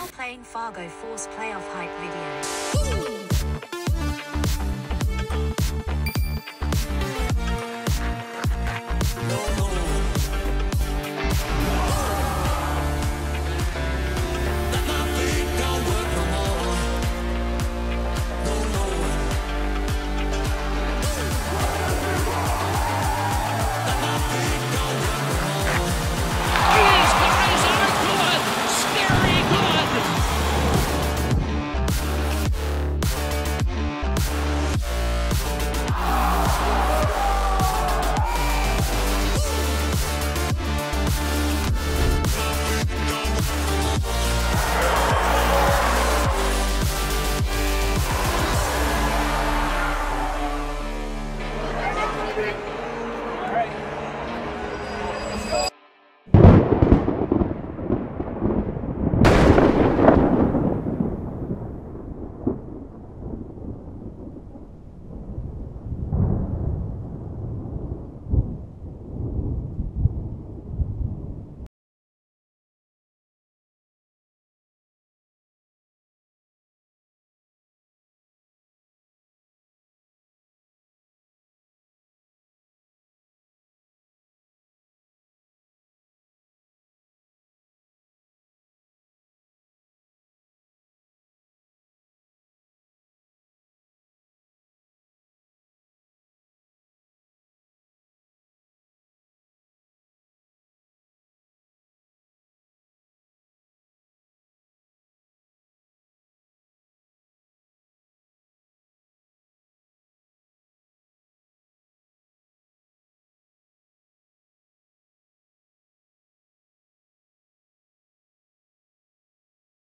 Now playing Fargo Force playoff hype video.